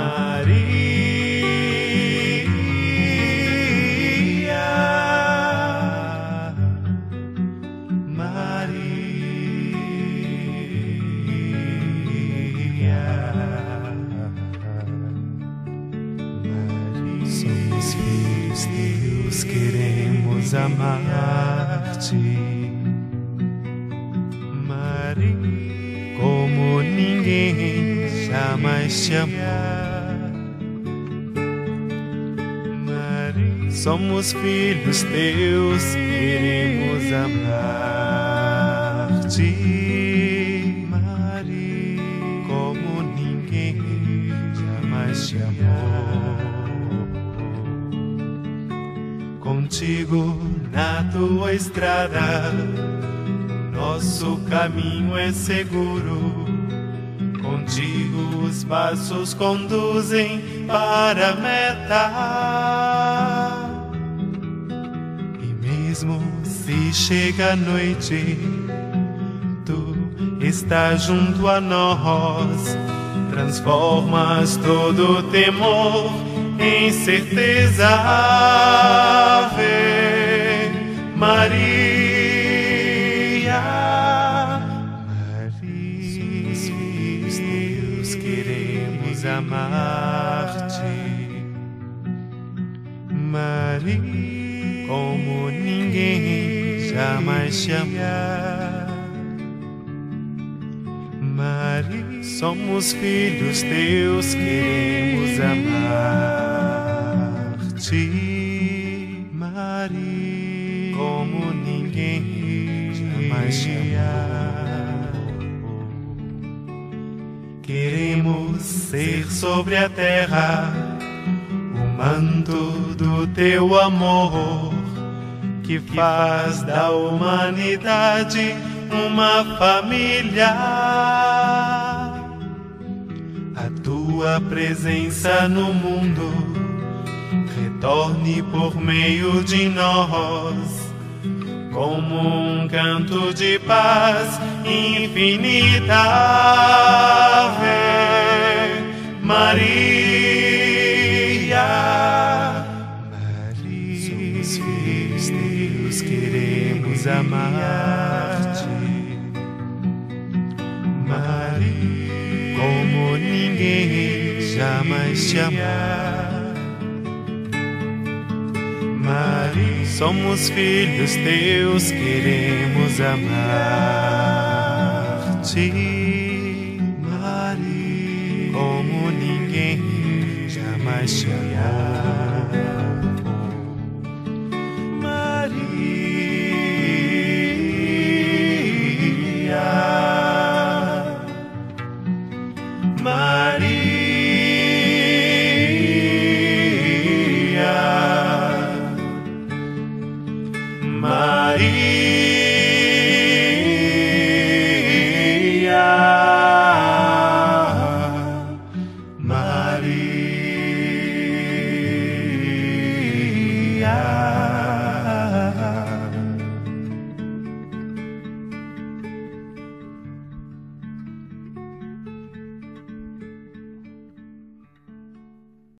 Maria, Maria, Maria, somos filhos teus, queremos amar-te. Maria, como ninguém jamais te amou. Somos filhos teus, queremos amar-te, Maria, como ninguém jamais te amou. Contigo na tua estrada, nosso caminho é seguro. Contigo os passos conduzem para a meta. Mesmo se chega a noite, tu estás junto a nós. Transformas todo temor em certeza. Ave Maria. Maria, somos filhos teus, queremos amar-te. Maria, como ninguém jamais te amou. Maria, somos filhos teus, queremos amar-te, Maria, como ninguém jamais te amou. Queremos ser sobre a terra manto do teu amor que faz da humanidade uma família. A tua presença no mundo retorne por meio de nós, como um canto de paz infinita. Filhos teus, queremos amar-te. Maria, como ninguém jamais te amou. Maria, somos filhos teus, queremos amar-te. Maria, como ninguém jamais te amou.